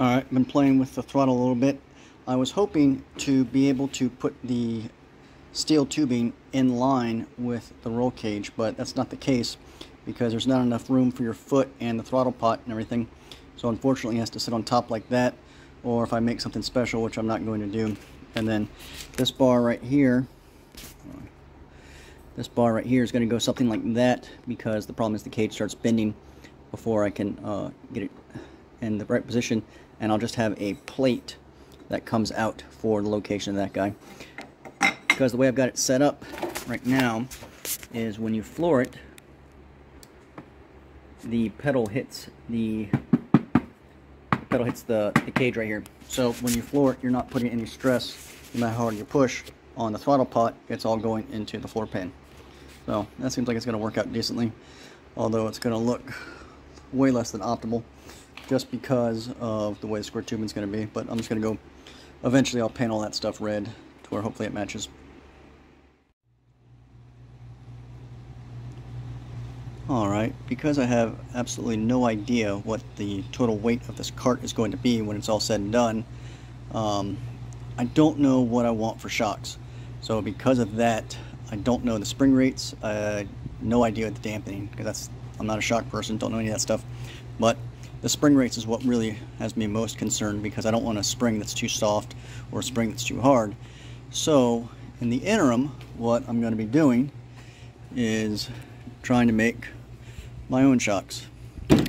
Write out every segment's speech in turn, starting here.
Alright, I've been playing with the throttle a little bit. I was hoping to be able to put the steel tubing in line with the roll cage, but that's not the case because there's not enough room for your foot and the throttle pot and everything. So unfortunately it has to sit on top like that, or if I make something special, which I'm not going to do. And then this bar right here, this bar right here is going to go something like that because the problem is the cage starts bending before I can uh, get it in the right position and I'll just have a plate that comes out for the location of that guy. Because the way I've got it set up right now is when you floor it, the pedal hits the, the pedal hits the, the cage right here. So when you floor it, you're not putting any stress, no matter how hard you push, on the throttle pot, it's all going into the floor pan. So that seems like it's going to work out decently, although it's going to look way less than optimal just because of the way the square tubing is going to be. But I'm just going to go, eventually I'll paint all that stuff red to where hopefully it matches. Alright, because I have absolutely no idea what the total weight of this cart is going to be when it's all said and done, um, I don't know what I want for shocks. So because of that, I don't know the spring rates, uh, no idea the dampening, because that's I'm not a shock person, don't know any of that stuff. But the spring rates is what really has me most concerned because I don't want a spring that's too soft or a spring that's too hard. So in the interim, what I'm going to be doing is trying to make my own shocks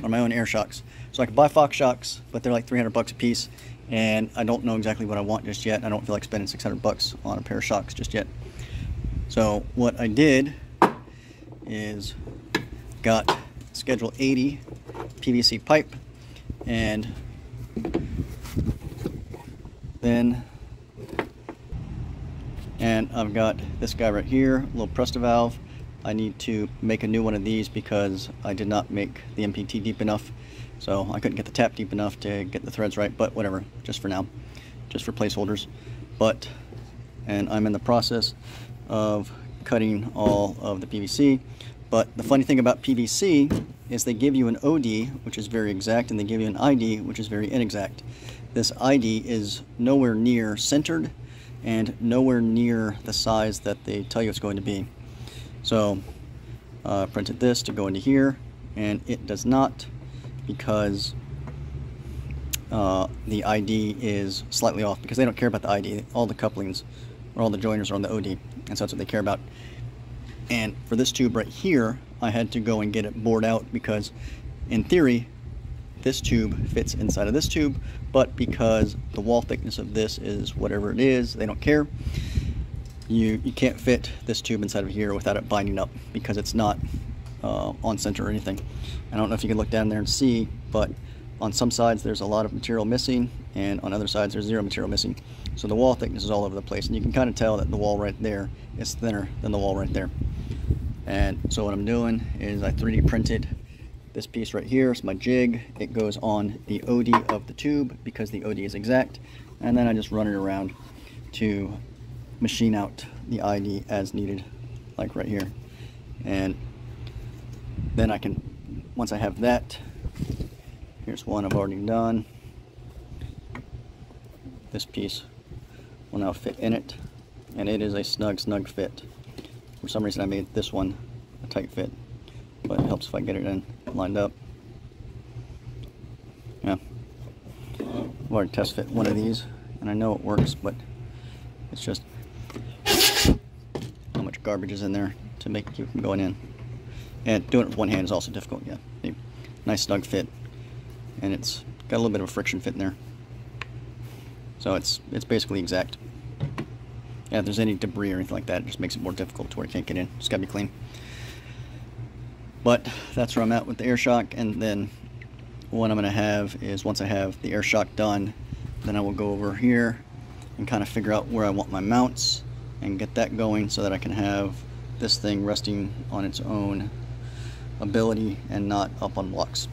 or my own air shocks. So I can buy Fox shocks, but they're like 300 bucks a piece and I don't know exactly what I want just yet. I don't feel like spending 600 bucks on a pair of shocks just yet. So what I did is got schedule 80 PVC pipe and then and I've got this guy right here a little Presta valve. I need to make a new one of these because I did not make the MPT deep enough. So I couldn't get the tap deep enough to get the threads right but whatever just for now just for placeholders. But and I'm in the process of cutting all of the PVC but the funny thing about PVC is they give you an OD, which is very exact, and they give you an ID, which is very inexact. This ID is nowhere near centered and nowhere near the size that they tell you it's going to be. So uh, printed this to go into here, and it does not because uh, the ID is slightly off because they don't care about the ID. All the couplings or all the joiners are on the OD, and so that's what they care about. And for this tube right here, I had to go and get it bored out because in theory, this tube fits inside of this tube, but because the wall thickness of this is whatever it is, they don't care. You, you can't fit this tube inside of here without it binding up because it's not uh, on center or anything. I don't know if you can look down there and see, but on some sides there's a lot of material missing and on other sides there's zero material missing. So the wall thickness is all over the place and you can kind of tell that the wall right there is thinner than the wall right there. And so what I'm doing is I 3D printed this piece right here. It's my jig. It goes on the OD of the tube because the OD is exact. And then I just run it around to machine out the ID as needed, like right here. And then I can, once I have that, here's one I've already done. This piece will now fit in it. And it is a snug, snug fit. For some reason I made this one a tight fit, but it helps if I get it in lined up. Yeah. I've already test fit one of these, and I know it works, but it's just how much garbage is in there to make it keep from going in. And doing it with one hand is also difficult, yeah. Nice snug fit, and it's got a little bit of a friction fit in there. So it's it's basically exact. Yeah, if there's any debris or anything like that, it just makes it more difficult to where you can't get in. It's got to be clean. But that's where I'm at with the air shock. And then what I'm going to have is once I have the air shock done, then I will go over here and kind of figure out where I want my mounts and get that going so that I can have this thing resting on its own ability and not up on blocks.